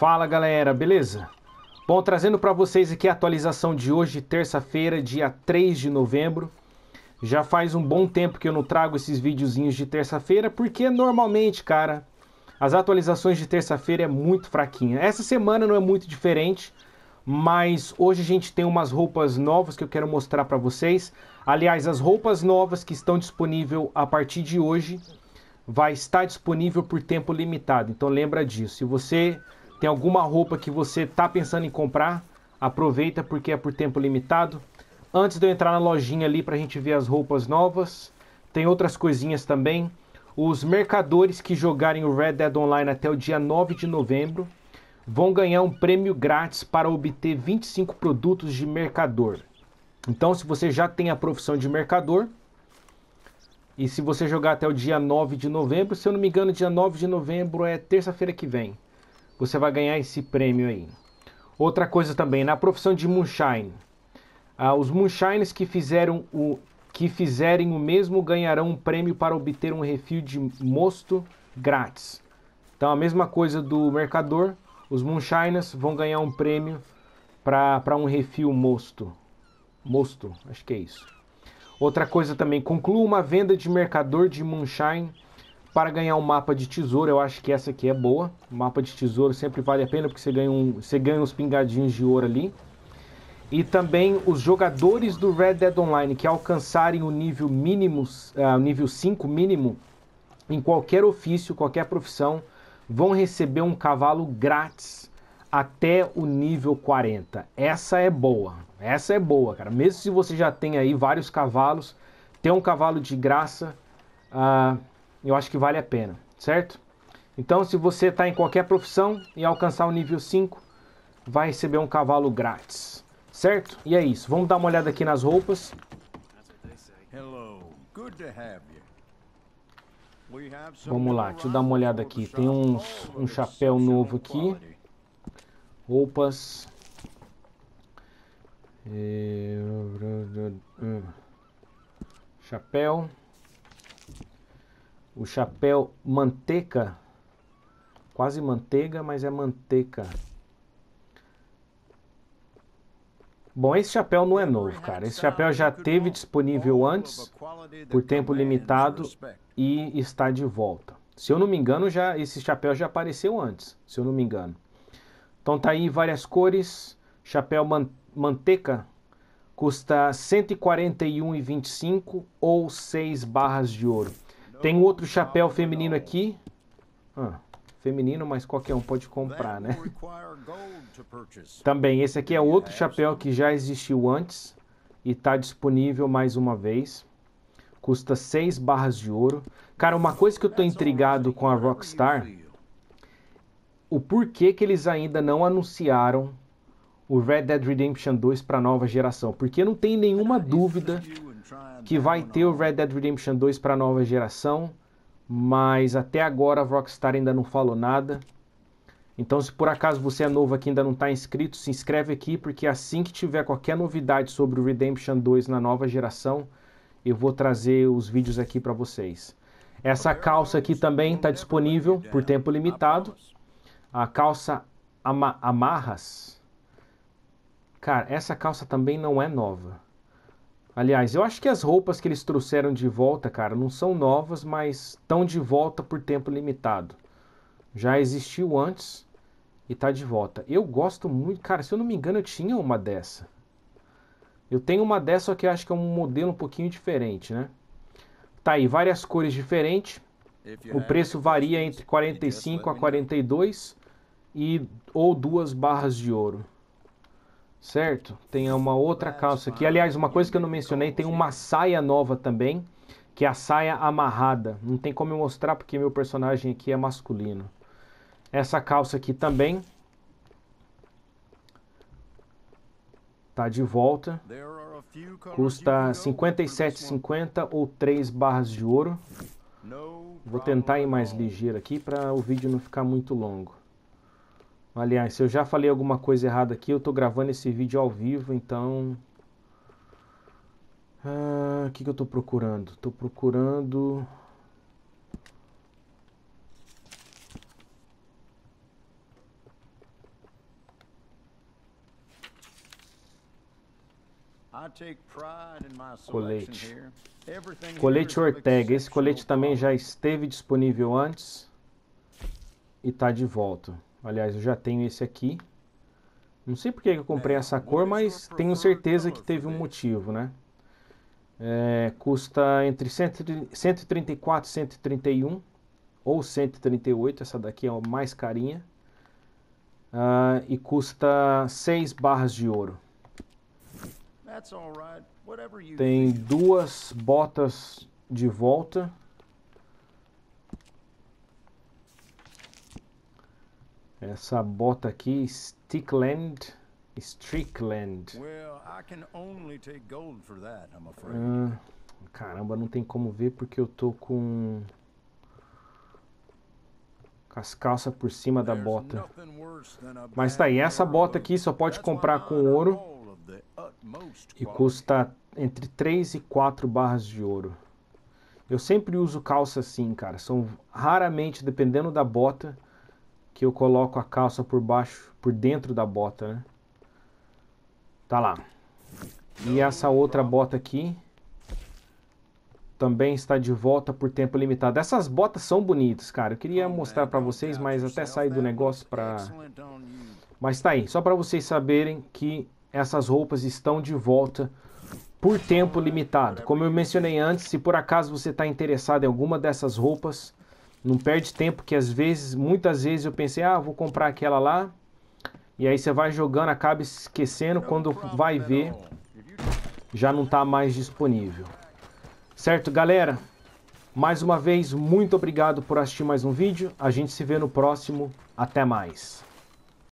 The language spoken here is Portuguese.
Fala galera, beleza? Bom, trazendo para vocês aqui a atualização de hoje, terça-feira, dia 3 de novembro. Já faz um bom tempo que eu não trago esses videozinhos de terça-feira, porque normalmente, cara, as atualizações de terça-feira é muito fraquinha. Essa semana não é muito diferente, mas hoje a gente tem umas roupas novas que eu quero mostrar para vocês. Aliás, as roupas novas que estão disponíveis a partir de hoje vai estar disponível por tempo limitado. Então lembra disso. Se você tem alguma roupa que você está pensando em comprar, aproveita porque é por tempo limitado. Antes de eu entrar na lojinha ali para a gente ver as roupas novas, tem outras coisinhas também. Os mercadores que jogarem o Red Dead Online até o dia 9 de novembro vão ganhar um prêmio grátis para obter 25 produtos de mercador. Então, se você já tem a profissão de mercador, e se você jogar até o dia 9 de novembro, se eu não me engano, dia 9 de novembro é terça-feira que vem, você vai ganhar esse prêmio aí. Outra coisa também, na profissão de Moonshine, ah, os Moonshines que fizeram o que fizerem o mesmo ganharão um prêmio para obter um refil de mosto grátis. Então a mesma coisa do mercador, os Moonshiners vão ganhar um prêmio para um refil mosto. Mosto, acho que é isso. Outra coisa também, conclua uma venda de mercador de Moonshine para ganhar um mapa de tesouro. Eu acho que essa aqui é boa. Mapa de tesouro sempre vale a pena porque você ganha, um, você ganha uns pingadinhos de ouro ali. E também os jogadores do Red Dead Online que alcançarem o nível mínimo, uh, nível 5 mínimo, em qualquer ofício, qualquer profissão, vão receber um cavalo grátis até o nível 40. Essa é boa. Essa é boa, cara. Mesmo se você já tem aí vários cavalos, ter um cavalo de graça, uh, eu acho que vale a pena, certo? Então, se você está em qualquer profissão e alcançar o nível 5, vai receber um cavalo grátis, certo? E é isso. Vamos dar uma olhada aqui nas roupas. Vamos lá, deixa eu dar uma olhada aqui. Tem uns, um chapéu novo aqui. Roupas. Chapéu. O chapéu manteca. Quase manteiga, mas é manteca. Bom, esse chapéu não é novo, cara. Esse chapéu já teve disponível antes, por tempo limitado, e está de volta. Se eu não me engano, já esse chapéu já apareceu antes, se eu não me engano. Então tá aí várias cores. Chapéu man manteca custa 141,25 ou 6 barras de ouro. Tem outro chapéu feminino aqui. Ah, feminino, mas qualquer um pode comprar, né? Também, esse aqui é outro chapéu que já existiu antes e está disponível mais uma vez. Custa 6 barras de ouro. Cara, uma coisa que eu tô intrigado com a Rockstar, o porquê que eles ainda não anunciaram o Red Dead Redemption 2 para nova geração. Porque não tem nenhuma dúvida que vai ter o Red Dead Redemption 2 para nova geração, mas até agora a Rockstar ainda não falou nada. Então, se por acaso você é novo aqui e ainda não está inscrito, se inscreve aqui, porque assim que tiver qualquer novidade sobre o Redemption 2 na nova geração, eu vou trazer os vídeos aqui para vocês. Essa calça aqui também está disponível por tempo limitado. A calça ama amarras. Cara, essa calça também não é nova. Aliás, eu acho que as roupas que eles trouxeram de volta, cara, não são novas, mas estão de volta por tempo limitado. Já existiu antes e tá de volta. Eu gosto muito, cara, se eu não me engano, eu tinha uma dessa. Eu tenho uma dessa, só que eu acho que é um modelo um pouquinho diferente, né? Tá aí, várias cores diferentes. O preço varia entre 45 a 42 e ou duas barras de ouro. Certo? Tem uma outra calça aqui. Aliás, uma coisa que eu não mencionei, tem uma saia nova também, que é a saia amarrada. Não tem como eu mostrar porque meu personagem aqui é masculino. Essa calça aqui também Tá de volta. Custa 57,50 ou 3 barras de ouro. Vou tentar ir mais ligeiro aqui para o vídeo não ficar muito longo. Aliás, se eu já falei alguma coisa errada aqui, eu estou gravando esse vídeo ao vivo, então. Ah, o ah, que, que eu estou procurando? Estou procurando. Colete. Colete Ortega. Esse colete também já esteve disponível antes e está de volta. Aliás, eu já tenho esse aqui. Não sei porque eu comprei essa cor, mas tenho certeza que teve um motivo, né? É, custa entre 134 e 131 ou 138, essa daqui é a mais carinha. Uh, e custa 6 barras de ouro. Tem duas botas de volta. Essa bota aqui, Stickland, Strickland. Uh, caramba, não tem como ver porque eu tô com com as calças por cima da bota. Mas tá aí, essa bota aqui só pode comprar com ouro e custa entre 3 e 4 barras de ouro. Eu sempre uso calça assim, cara. São raramente, dependendo da bota, que eu coloco a calça por baixo, por dentro da bota, né? Tá lá. E essa outra bota aqui também está de volta por tempo limitado. Essas botas são bonitas, cara. Eu queria mostrar para vocês, mas até sair do negócio para Mas tá aí, só para vocês saberem que essas roupas estão de volta por tempo limitado. Como eu mencionei antes, se por acaso você está interessado em alguma dessas roupas, não perde tempo, que às vezes, muitas vezes eu pensei, ah, vou comprar aquela lá, e aí você vai jogando, acaba esquecendo, quando vai ver, já não está mais disponível. Certo, galera? Mais uma vez, muito obrigado por assistir mais um vídeo. A gente se vê no próximo. Até mais.